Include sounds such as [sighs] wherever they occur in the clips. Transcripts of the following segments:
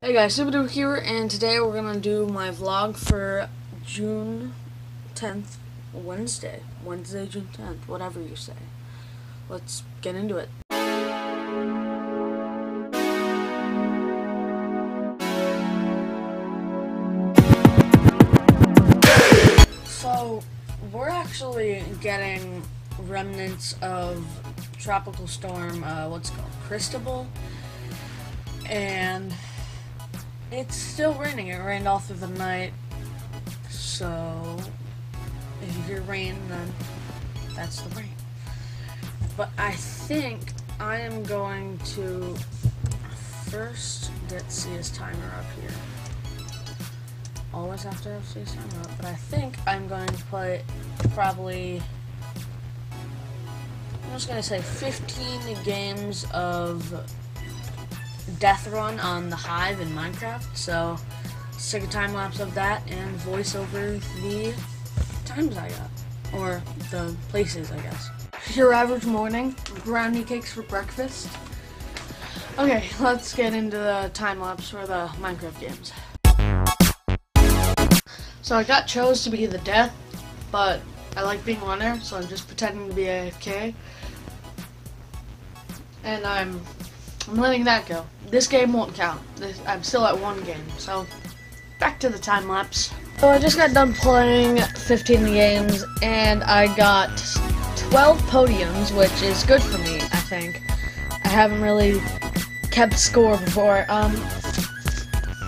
Hey guys, Subaru here, and today we're gonna do my vlog for June 10th, Wednesday. Wednesday, June 10th, whatever you say. Let's get into it. So, we're actually getting remnants of Tropical Storm, uh, what's called? Cristobal. And it's still raining. It rained all through the night. So, if you hear rain, then that's the rain. But I think I am going to first get CS timer up here. Always have to have CS timer up. But I think I'm going to put probably. I'm just going to say 15 games of death run on the Hive in Minecraft. So, let's take a time lapse of that and voice over the times I got. Or the places, I guess. Your average morning, brownie cakes for breakfast. Okay, let's get into the time lapse for the Minecraft games. So I got chose to be the death, but I like being runner, so I'm just pretending to be AFK. And I'm I'm letting that go. This game won't count. This, I'm still at one game, so back to the time lapse. So I just got done playing 15 games, and I got 12 podiums, which is good for me, I think. I haven't really kept score before. Um,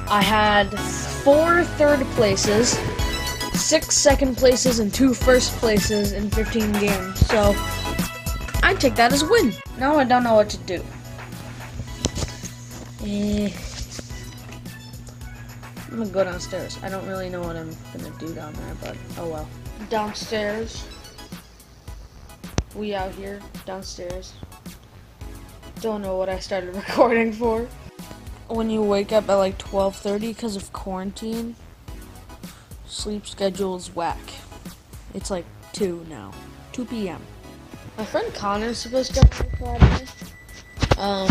I had four third places, six second places, and two first places in 15 games. So I take that as a win. Now I don't know what to do. Eh. I'm gonna go downstairs. I don't really know what I'm gonna do down there, but oh well. Downstairs. We out here, downstairs. Don't know what I started [laughs] recording for. When you wake up at like 12.30 because of quarantine, sleep schedule is whack. It's like 2 now. 2 p.m. My friend Connor's supposed to come Friday. Um,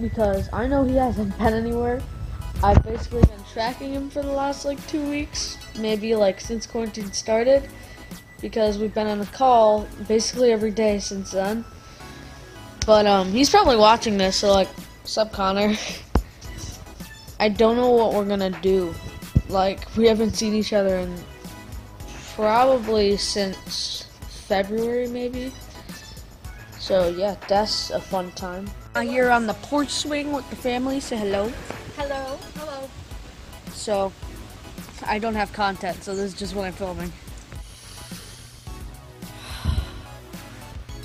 because I know he hasn't been anywhere. I've basically been tracking him for the last like two weeks, maybe like since quarantine started, because we've been on a call basically every day since then. But um, he's probably watching this, so like, sup Connor? [laughs] I don't know what we're gonna do. Like, we haven't seen each other in probably since February, maybe. So yeah, that's a fun time. Uh, here on the porch swing with the family. Say hello. Hello. Hello. So, I don't have content, so this is just what I'm filming. [sighs]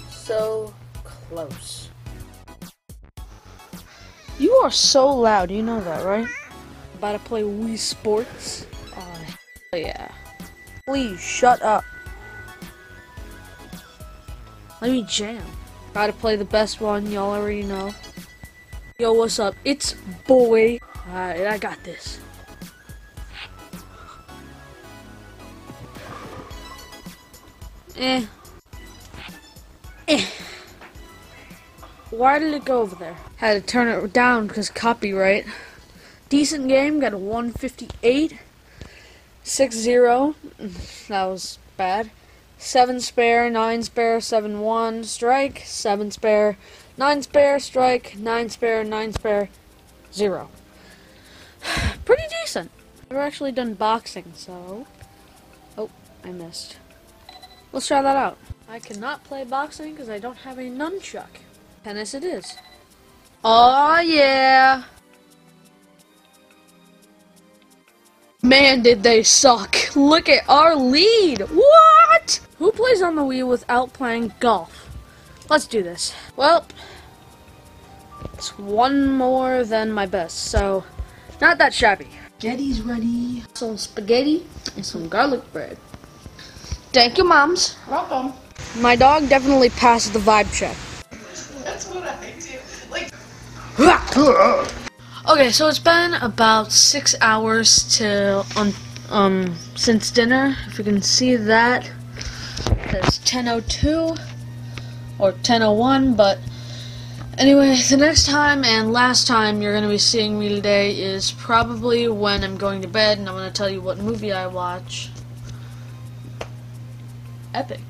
So close. You are so loud, you know that, right? About to play Wii Sports? Oh, yeah. Please, shut up. Let me jam. To play the best one, y'all already know. Yo, what's up? It's boy. Alright, I got this. Eh. Eh. Why did it go over there? Had to turn it down because copyright. Decent game, got a 158. 6-0. That was bad. 7 spare, 9 spare, 7 1, strike, 7 spare, 9 spare, strike, 9 spare, 9 spare, 0. [sighs] Pretty decent. Never actually done boxing, so... Oh, I missed. Let's try that out. I cannot play boxing because I don't have a nunchuck. Tennis it is. Oh yeah! Man, did they suck. Look at our lead. What? Who plays on the Wii without playing golf? Let's do this. Well, it's one more than my best, so not that shabby. Spaghetti's ready. Some spaghetti and some garlic bread. Thank you, moms. Welcome. My dog definitely passed the vibe check. That's what I do. Like. [laughs] Okay, so it's been about six hours till um um since dinner. If you can see that, it's 10:02 or 10:01, but Anyway, the next time and last time you're going to be seeing me today is probably when I'm going to bed and I'm to tell you what movie I watch. Epic.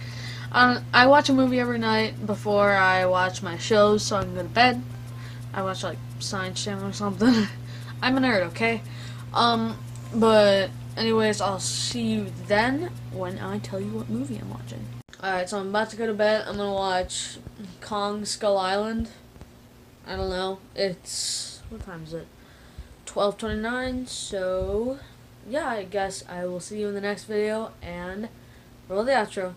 [laughs] um, I watch a movie every night before I watch my shows so I can go to bed. I watch like Science Channel or something. [laughs] I'm a nerd, okay? Um, but anyways, I'll see you then when I tell you what movie I'm watching. Alright, so I'm about to go to bed. I'm gonna watch Kong Skull Island. I don't know. It's what time is it? Twelve twenty nine. So yeah, I guess I will see you in the next video and roll the outro.